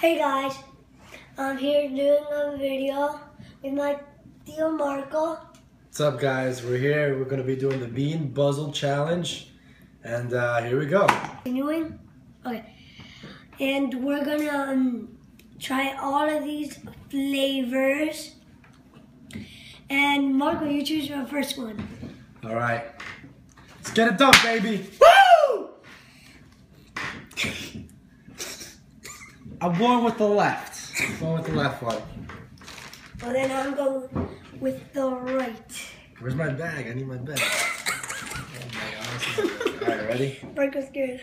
Hey guys, I'm here doing a video with my Theo Marco. What's up, guys? We're here. We're going to be doing the Bean Boozled Challenge. And uh, here we go. Continuing? Okay. And we're gonna um, try all of these flavors. And Marco, you choose your first one. All right. Let's get it done, baby. Woo! I'm going with the left. I'm going with the left one. Well, then I'm going with the right. Where's my bag? I need my bag. Oh my God. All right, ready? Marco's good.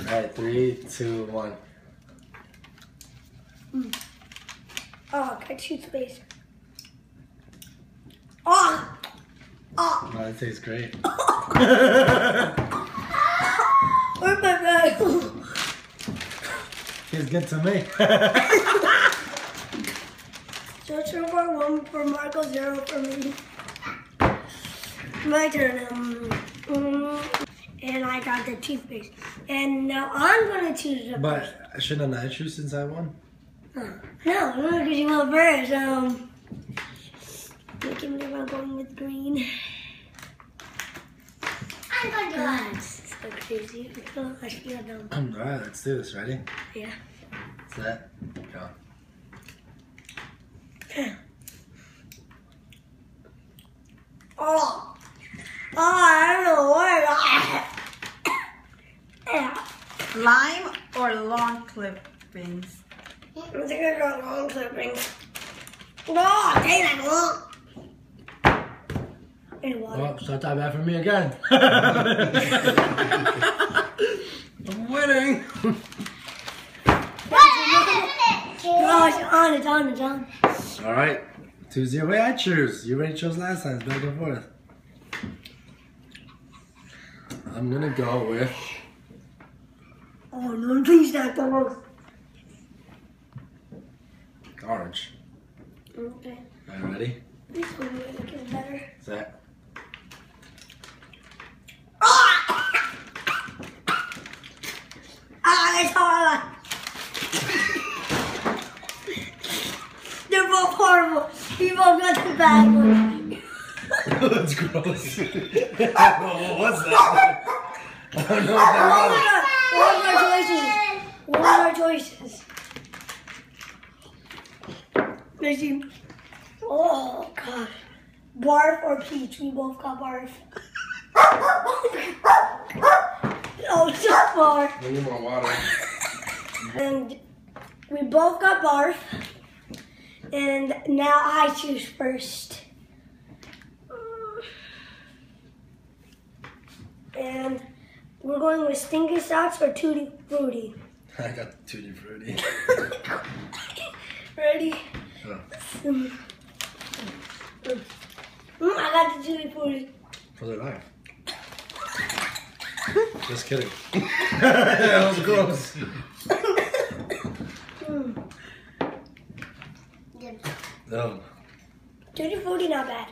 All right, three, two, one. Oh, can I choose space? Oh! Oh! Ah! Oh, that tastes great. Where's my bag? Tastes good to me. So so far one for Marco, zero for me. My turn. Um, mm, and I got the toothpaste. And now I'm gonna choose the but I shouldn't I choose since I won? No, no, because you went first. Um, making me I'm going with green. I'm going to do that. Crazy. I feel, I feel. All right, let's do this. Ready? Yeah. Set. Go. Oh, oh, I don't know what. yeah. Lime or lawn clippings? I think I got lawn clippings. No, take that long. And water. Oh, so time bad for me again. I'm winning. No, it's on, it's on, it's on. All right. 2 0. Wait, I choose. You already chose last time. It's back and forth. I'm going to go with. Oh no, please not those. Orange. Okay. Are you ready? This one will make it better. Set. Ah, it's hard. They're both horrible. You both got the bad one. That's gross. What's that? I don't know what that What are our choices? What are our choices? Let's. Oh, God. Barf or peach? We both got barf. so far. I need more water. And we both got barf. And now I choose first. And we're going with Stinky Socks or Tutti Frutti. I got the tutti frutti. Ready? Oh, Mm. I got the Tutti Frutti. so did I. Just kidding. that was gross. No. Tutti Frutti, not bad.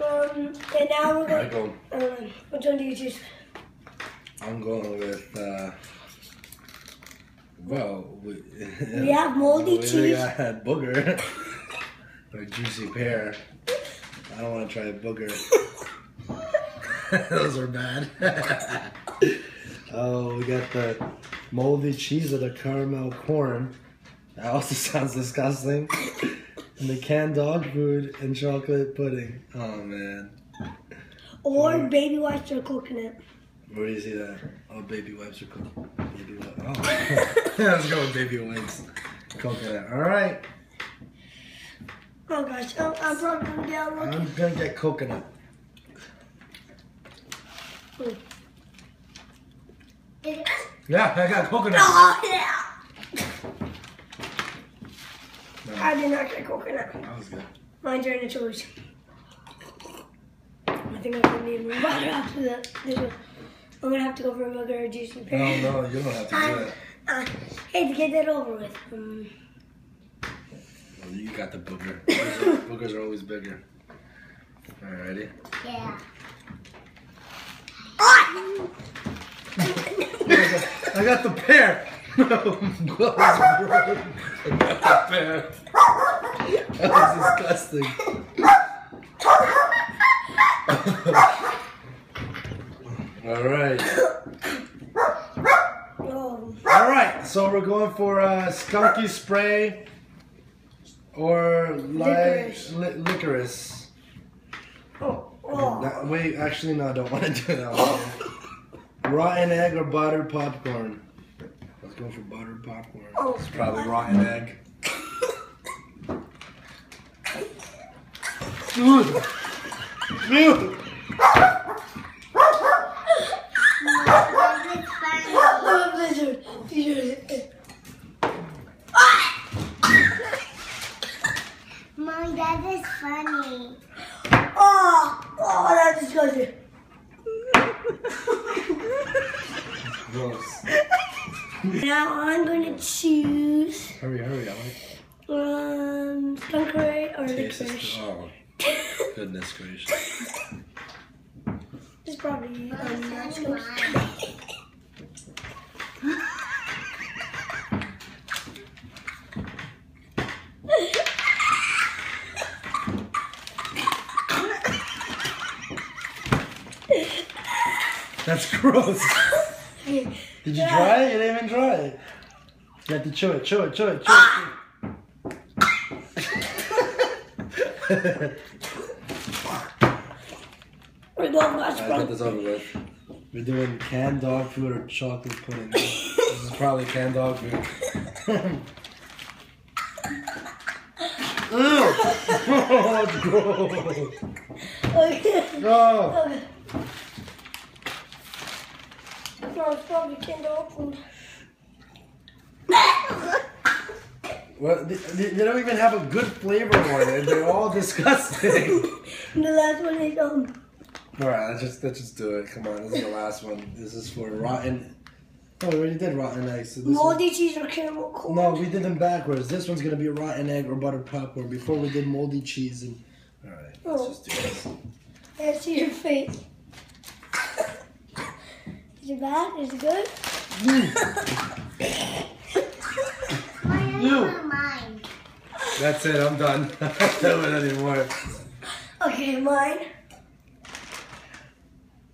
Um, and now we're I going. go. Um, which one do you choose? I'm going with. Uh, well, we, We have moldy we cheese. got booger or juicy pear. I don't want to try a booger. Those are bad. oh, we got the moldy cheese or the caramel corn. That also sounds disgusting. And the canned dog food and chocolate pudding. Oh man. Or baby wipes or coconut. Where do you see that? Oh, baby wipes are cool. Baby wipes. Oh. Let's go with baby wipes. Coconut. All right. Oh gosh, I'm, I'm probably gonna get. I'm gonna get coconut. Yeah, I got coconut. Oh yeah! No, I did not get coconut. that was good. My turn to choose. I think I'm gonna need more water after that. This. I'm gonna have to go for a booger or juicy No, pear. no, you don't have to do it. I hate to get that over with. Um, Well, you got the booger. Boogers are, are always bigger. Alrighty. Yeah. ah! I got the pear. No, that was gross. I got the pear. That was disgusting. All right. Oh, All right. So we're going for uh, skunky spray or li- Licorice. li- licorice. oh, oh. No, wait, actually, no, I don't want to do that one. Rotten egg or buttered popcorn? Let's go for buttered popcorn. Oh. It's probably rotten egg. Dude! Dude! Lizard. Lizard. Mom, that is funny. Oh, oh, that's disgusting. Gross. Now I'm gonna choose Hurry, hurry, I like um skunk or taste licorice. this. Oh, goodness gracious. It's probably um, not Funny skunk. mine. That's gross. Did you try it? You didn't even try it. You have to chew it, chew it, chew it, chew it. We're both not Alright, sprung. get this over with. We're doing canned dog food or chocolate pudding. this is probably canned dog food. Ew! oh, it's gross. Okay. No. Okay. No, it's probably canned dog food. Well, they, they don't even have a good flavor on it. They're all disgusting. The last one is um. All right, let's just let's just do it. Come on, this is the last one. This is for rotten. Oh, we already did rotten eggs. So this one- Moldy cheese or caramel corn. No, we did them backwards. This one's gonna be rotten egg or buttered popcorn. Before we did moldy cheese and. All right, let's Oh. just do this. I see your face. Is it bad? Is it good? You. mine. That's it. I'm done. I can't do it anymore. Okay, mine.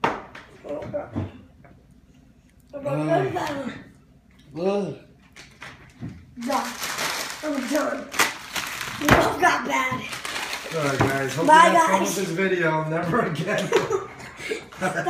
Oh, God. I'm Oh. done. Done. Ugh. Done. I'm done. We both got bad. All right, guys. Hope Bye, you had fun guys. with this video. Never again. Stop.